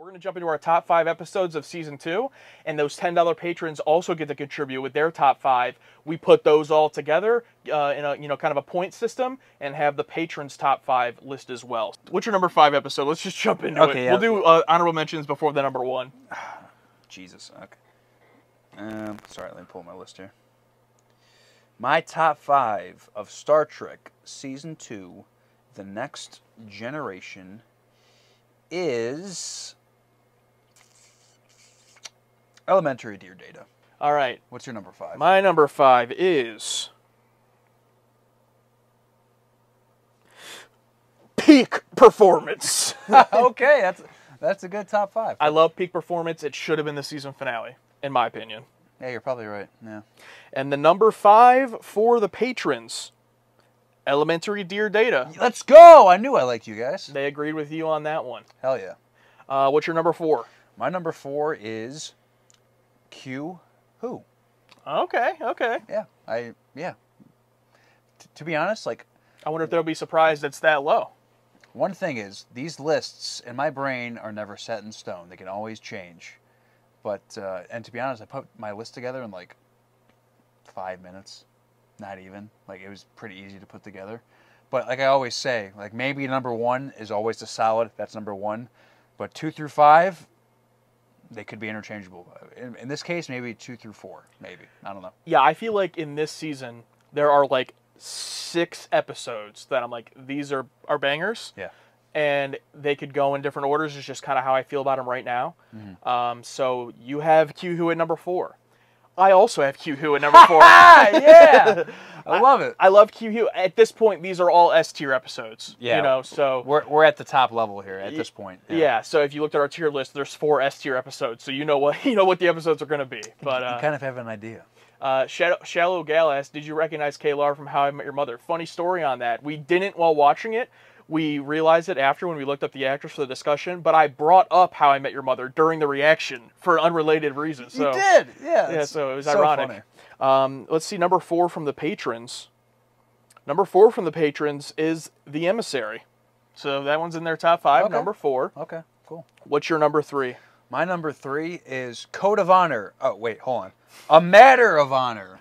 We're going to jump into our top five episodes of season two, and those $10 patrons also get to contribute with their top five. We put those all together uh, in a you know kind of a point system and have the patrons' top five list as well. What's your number five episode? Let's just jump into Okay, it. yeah. We'll do uh, honorable mentions before the number one. Jesus. Okay. Um, sorry, let me pull my list here. My top five of Star Trek Season 2, The Next Generation, is Elementary Dear Data. All right, What's your number five? my number five is peak performance. okay, that's that's a good top five. I love peak performance. It should have been the season finale, in my opinion. yeah, you're probably right. Yeah. And the number five for the patrons, Elementary Dear Data. Let's go! I knew I liked you guys. They agreed with you on that one. Hell yeah. Uh, what's your number four? My number four is Q Who. Okay, okay. Yeah, I yeah. T- to be honest, like I wonder if they'll be surprised it's that low. one thing is these lists in my brain are never set in stone. They can always change. But uh, and to be honest, I put my list together in like five minutes, not even. Like it was pretty easy to put together. But like I always say, like maybe number one is always the solid. That's number one. But two through five, they could be interchangeable. In, in this case, maybe two through four. Maybe I don't know. Yeah, I feel like in this season there are like six episodes that I'm like these are are bangers. Yeah. and they could go in different orders. It's just kind of how I feel about them right now. Mm-hmm. Um, so you have Q Who at number four. I also have Q Who at number four. yeah, I love it. I love Q At this point, these are all S tier episodes. Yeah. You know, so We're, we're at the top level here at this point. yeah. So if you looked at our tier list, there's four S tier episodes. So you know what you know what the episodes are going to be. But you uh, kind of have an idea. uh, Shadow, Shallow Gal asked, "Did you recognize K'Ehleyr from How I Met Your Mother?" Funny story on that. We didn't while watching it. We realized it after when we looked up the actress for the discussion. But I brought up How I Met Your Mother during the reaction for unrelated reasons. So you did, yeah. yeah, so it was so ironic. Um, let's see, number four from the patrons. Number four from the patrons is The Emissary. So that one's in their top five. Okay. Number four. Okay, cool. What's your number three? My number three is Code of Honor. Oh wait, hold on. A Matter of Honor.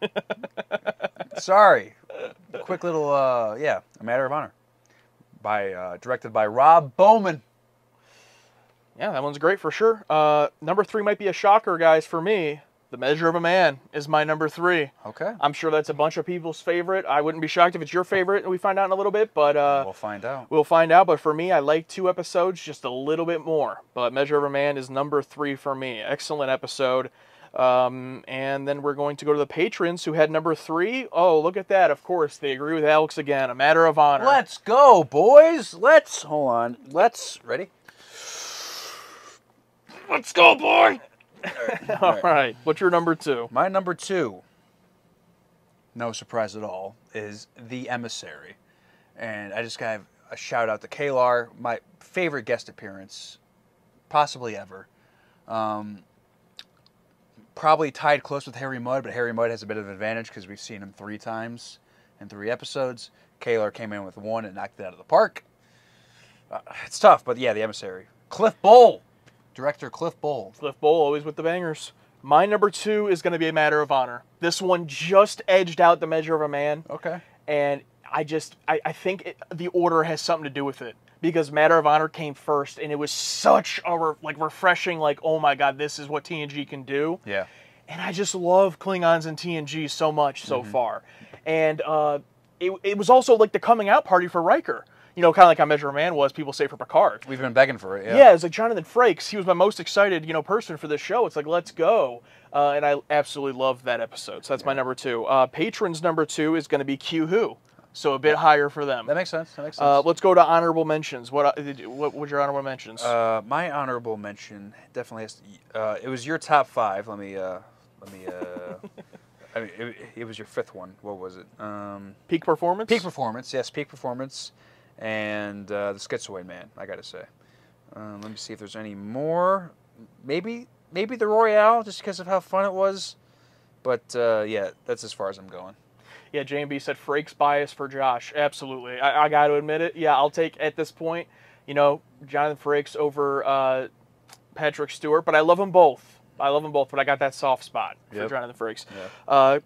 Sorry. Quick little, uh, yeah, A Matter of Honor. By uh, directed by Rob Bowman. Yeah, that one's great for sure. Uh, number three might be a shocker, guys, for me. The Measure of a Man is my number three. Okay. I'm sure that's a bunch of people's favorite. I wouldn't be shocked if it's your favorite, and we find out in a little bit, but uh, we'll find out. We'll find out, but for me, I like two episodes just a little bit more. But Measure of a Man is number three for me. Excellent episode. Um, and then we're going to go to the patrons who had number three. Oh, look at that. Of course, they agree with Alex again. A matter of honor. Let's go, boys. Let's hold on. Let's ready. Let's go, boy. All All right. What's your number two? My number two, no surprise at all, is The Emissary. And I just got a shout out to K'Ehleyr, my favorite guest appearance, possibly ever. Um, probably tied close with Harry Mudd, but Harry Mudd has a bit of an advantage because we've seen him three times in three episodes. K'Ehleyr came in with one and knocked it out of the park. Uh, it's tough, but yeah, The Emissary. Cliff Bole, director Cliff Bole. Cliff Bole, always with the bangers. My number two is going to be a matter of honor. This one just edged out the Measure of a Man. Okay. and I just I, I think it, the order has something to do with it because Matter of Honor came first, and it was such a re- like refreshing like oh my god this is what TNG can do, Yeah. and I just love Klingons and TNG so much so far, and uh, it it was also like the coming out party for Riker, you know, kind of like how Measure of Man was. People say for Picard. We've been begging for it. Yeah. it's like Jonathan Frakes. He was my most excited, you know, person for this show. It's like, let's go. Uh, and I absolutely loved that episode. So that's my number two. Uh, patrons number two is going to be Q Who. So a bit higher for them. That makes sense. That makes sense. Uh, let's go to honorable mentions. What, uh, what was your honorable mentions? Uh, my honorable mention definitely has. To, uh, it was your top five. Let me. Uh, let me. Uh, I mean, it, it was your fifth one. What was it? Um, Peak performance. peak performance. Yes, peak performance, and uh, the Schizoid Man. I got to say. Um, let me see if there's any more. Maybe, maybe the Royale, just because of how fun it was. But uh, yeah, that's as far as I'm going. Yeah, JB said Frakes bias for Josh. Absolutely. I, I got to admit it. Yeah, I'll take at this point. you know, Jonathan Frakes over uh, Patrick Stewart, but I love them both. I love them both, but I got that soft spot for Yep. Jonathan Frakes. Yeah. Uh,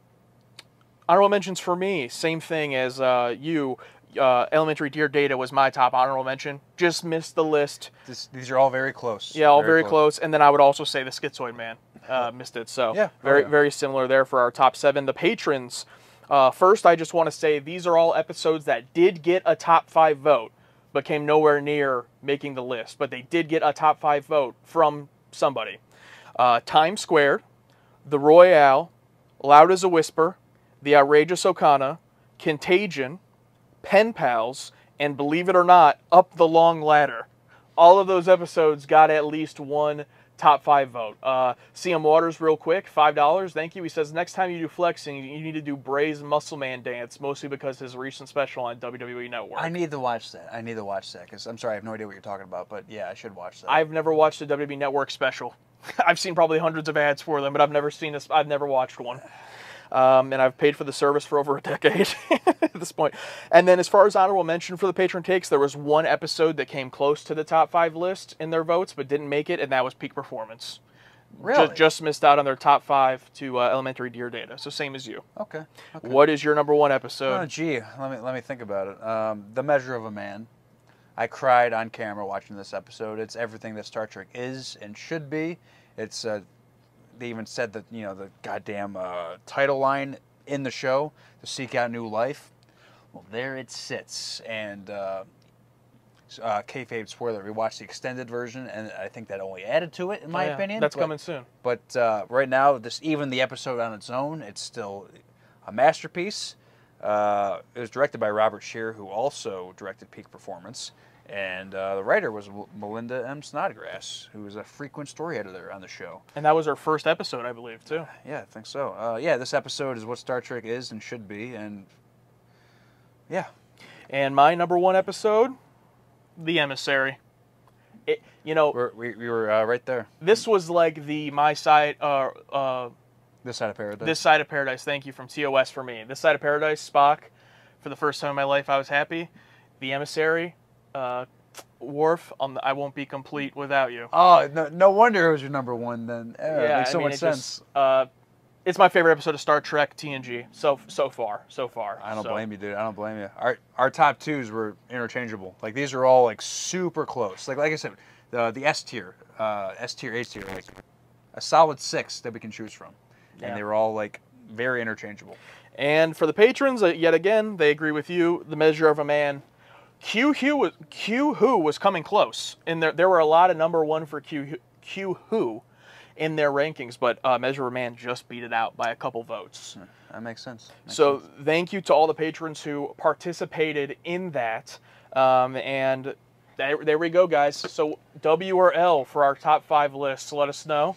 honorable mentions for me, same thing as uh, you. Uh, Elementary Dear Data was my top honorable mention. Just missed the list. This, these are all very close. Yeah, all very, close. And then I would also say the Schizoid Man uh, missed it. So Yeah. Oh, very yeah. very similar there for our top seven. The patrons. Uh, first, I just want to say these are all episodes that did get a top five vote, but came nowhere near making the list. But they did get a top five vote from somebody. Uh, Times Squared, The Royale, Loud as a Whisper, The Outrageous Okana, Contagion, Pen Pals, and believe it or not, Up the Long Ladder. All of those episodes got at least one top five vote. Uh, CM Waters, real quick, five dollars. Thank you. He says next time you do flexing, you need to do Bray's Muscle Man dance, mostly because his recent special on WWE Network. I need to watch that. I need to watch that because I'm sorry, I have no idea what you're talking about, but yeah, I should watch that. I've never watched a WWE Network special. I've seen probably hundreds of ads for them, but I've never seen this. I've never watched one. Um, and I've paid for the service for over a decade at this point. And then, as far as honorable mention for the patron takes, there was one episode that came close to the top five list in their votes, but didn't make it, and that was Peak Performance. Really just missed out on their top five to uh, Elementary Dear Data. So same as you. okay. okay. What is your number one episode? gee, let me let me think about it. Um, the Measure of a Man. I cried on camera watching this episode. It's everything that Star Trek is and should be. It's uh, they even said that you know the goddamn uh, title line in the show to seek out new life. Well, there it sits, and uh, uh, kayfabe spoiler. We watched the extended version, and I think that only added to it, in my Oh, yeah, opinion. That's but- coming soon. but uh, right now, this even the episode on its own, it's still a masterpiece. Uh, it was directed by Robert Scheerer, who also directed Peak Performance, and uh, the writer was Melinda M. Snodgrass, who was a frequent story editor on the show. And that was our first episode, I believe, too. Yeah, I think so. Uh, yeah, this episode is what Star Trek is and should be, and yeah, And my number one episode, The Emissary. It, you know, we're, we, we were uh, right there. this was like the my side uh uh This side of paradise. this side of paradise thank you from tos for me this side of paradise spock for the first time in my life i was happy the emissary uh Worf on the I won't be complete without you. Oh, no, no wonder it was your number one then. Yeah, it makes so I mean, much sense. just, uh, it's my favorite episode of Star Trek TNG so so far so far. I don't So, blame you, dude. I don't blame you. Our our top twos were interchangeable. Like these are all like super close. Like like I said, the the S tier, uh, S tier, A tier, like a solid six that we can choose from, Yeah. and they were all like very interchangeable. And for the patrons, uh, yet again, they agree with you. The measure of a man. Q Who was Q Who was coming close, and there there were a lot of number one for Q Who- Q Who in their rankings, but uh, Measure of Man just beat it out by a couple votes. That makes sense. Makes So sense. thank you to all the patrons who participated in that. Um, and there, there we go, guys. So W or L for our top five lists. Let us know.